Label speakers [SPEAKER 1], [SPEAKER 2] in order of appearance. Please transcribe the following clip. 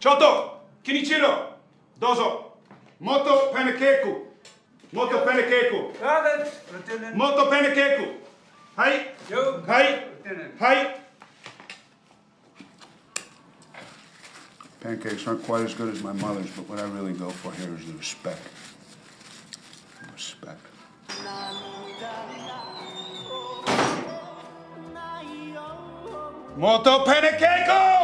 [SPEAKER 1] ちょっと、キニチロ、どうぞ。もっとパンケーキ。もっとパンケーキ。
[SPEAKER 2] Got it, Lieutenant.
[SPEAKER 1] もっとパンケーキ。はい。
[SPEAKER 2] Yo,
[SPEAKER 1] はい。
[SPEAKER 2] Lieutenant.
[SPEAKER 3] Pancakes aren't quite as good as my mother's, but what I really go for here is the respect. Respect.
[SPEAKER 1] もっとパンケーキ